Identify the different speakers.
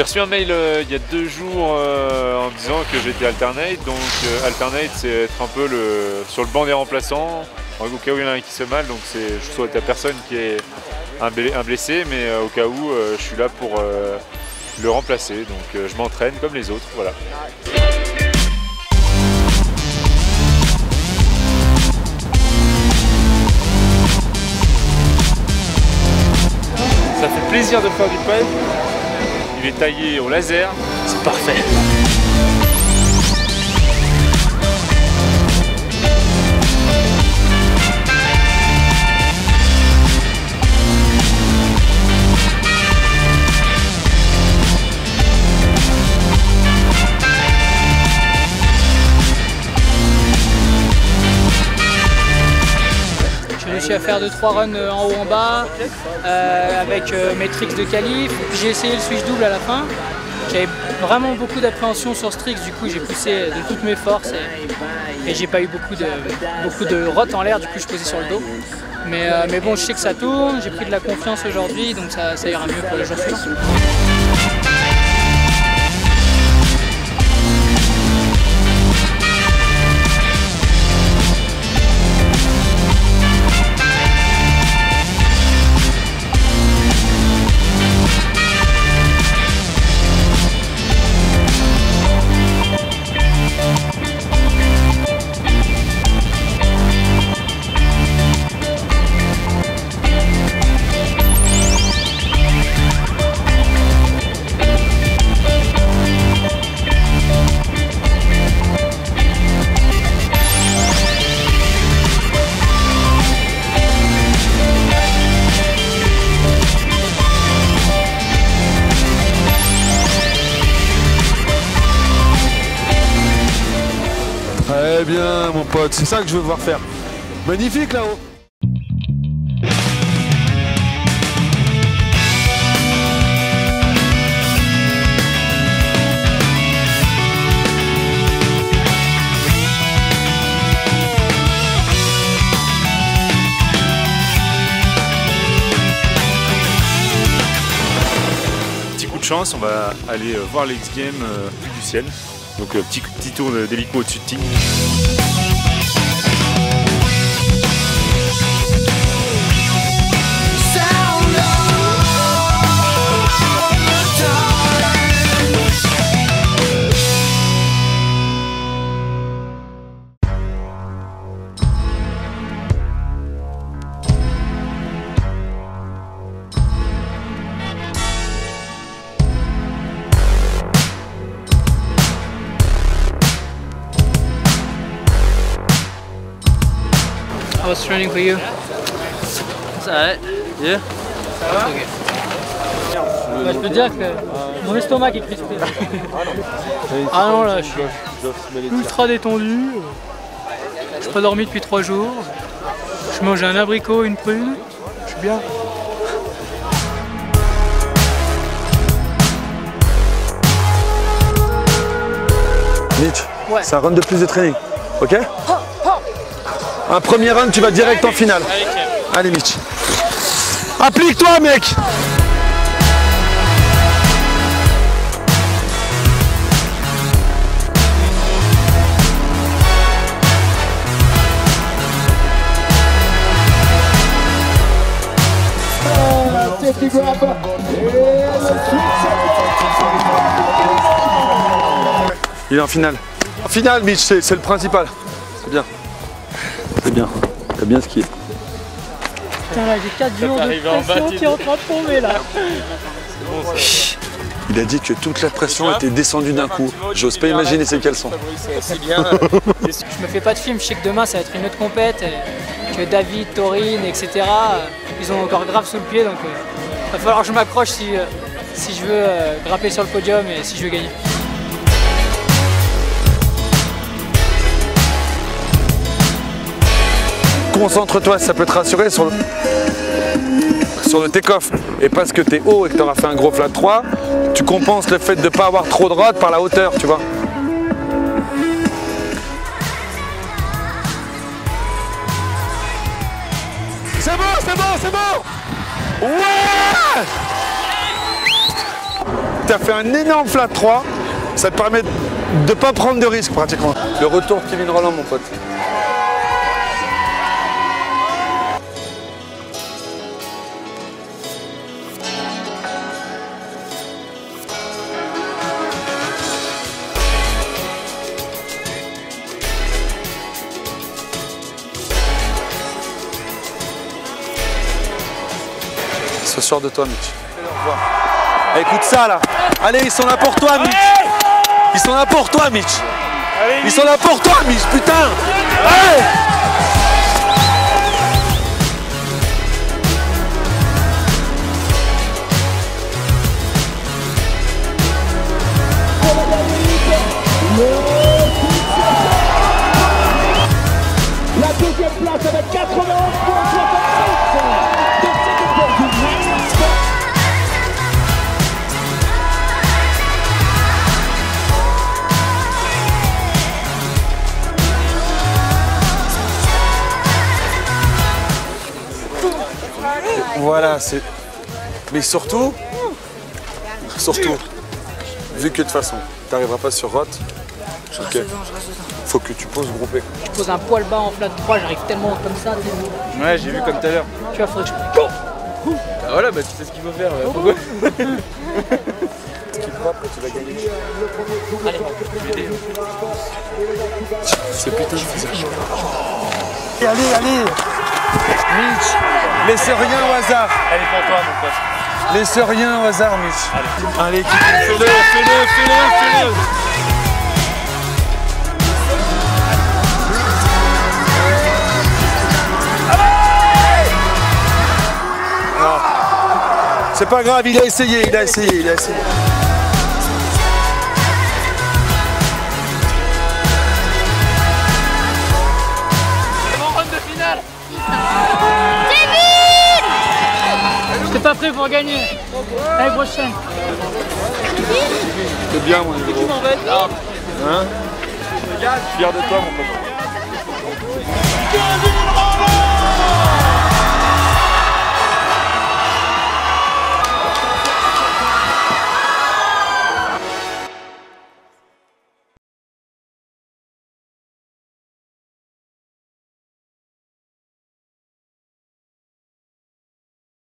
Speaker 1: reçu un mail euh, il y a deux jours euh, en disant que j'étais alternate. Donc euh, alternate, c'est être un peu le, sur le banc des remplaçants. Au cas où il y en a un qui se mal, donc c'est je souhaite à personne qui est un, blessé, mais au cas où je suis là pour le remplacer. Donc je m'entraîne comme les autres. Voilà. Ça fait plaisir de faire du pipe. Il est taillé au laser, c'est parfait.
Speaker 2: À faire 2-3 runs euh, en haut en bas euh, avec euh, mes tricks de qualif. J'ai essayé le switch double à la fin. J'avais vraiment beaucoup d'appréhension sur ce trick, du coup j'ai poussé de toutes mes forces et, j'ai pas eu beaucoup de, beaucoup de rottes en l'air, du coup je posais sur le dos. Mais, mais bon, je sais que ça tourne, j'ai pris de la confiance aujourd'hui, donc ça, ça ira mieux pour les jours suivants.
Speaker 3: C'est ça que je veux voir faire. Magnifique là-haut
Speaker 1: Petit coup de chance, on va aller euh, voir l'X Game euh, plus du ciel. Donc euh, petit, petit tour d'hélico au-dessus de Tignes.
Speaker 2: Was training for you?
Speaker 4: It's alright. Yeah.
Speaker 2: Ça va? Ok. Bah, je peux dire que mon estomac est crispé. ah non là, je suis ultra détendu. Je pas dormi depuis 3 jours. Je mange un abricot, une prune. Je suis bien.
Speaker 3: Mitch, c'est un run de plus de training, ok? Un premier run, tu vas direct en finale. Allez, Mitch. Applique-toi, mec Il est en finale. En finale, Mitch, c'est le principal. C'est bien. C'est bien, t'as bien skié.
Speaker 2: Putain là j'ai 4 jours de pression qui est en train de tomber là.
Speaker 3: Il a dit que toute la pression était descendue d'un coup. J'ose pas imaginer ces caleçons.
Speaker 2: je me fais pas de film, je sais que demain ça va être une autre compète, que David, Taurine, etc. Ils ont encore grave sous le pied donc il euh, va falloir que je m'accroche si, euh, si je veux euh, grimper sur le podium et si je veux gagner.
Speaker 3: Concentre-toi, ça peut te rassurer sur le, sur le take-off. Et parce que tu es haut et que tu auras fait un gros flat 3, tu compenses le fait de ne pas avoir trop de rod par la hauteur, tu vois. C'est bon, c'est bon, c'est bon Ouais tu as fait un énorme flat 3, ça te permet de ne pas prendre de risques pratiquement. Le retour de Kevin Roland, mon pote. Ce soir de toi, Mitch. Écoute ça là. Allez, ils sont là pour toi, Mitch. Ils sont là pour toi, Mitch. Ils sont là pour toi, Mitch, putain. Allez
Speaker 5: La deuxième place avec 91
Speaker 3: Voilà, c'est. Mais surtout, surtout, vu que de toute façon, tu n'arriveras pas sur Roth, ok, faut que tu poses groupé.
Speaker 2: Je pose un poil bas en flat 3, j'arrive tellement comme ça.
Speaker 4: Ouais, j'ai vu comme tout à l'heure.
Speaker 2: Tu vois, faudrait que je...
Speaker 4: Ah, voilà, bah tu sais ce qu'il faut faire. ouais. Pourquoi
Speaker 3: C'est putain de physique. Allez, allez Mitch, laisse rien au hasard.
Speaker 4: Elle est pour toi, mon pote.
Speaker 3: Laisse rien au hasard, Mitch. Allez,
Speaker 4: Fais-le, fais-le, fais-le, fais-le.
Speaker 3: c'est pas grave, il a essayé, il a essayé, il a essayé.
Speaker 2: pas prêt pour gagner. À la prochaine.
Speaker 3: C'est bien, mon gros. Hein fier de toi, mon pote.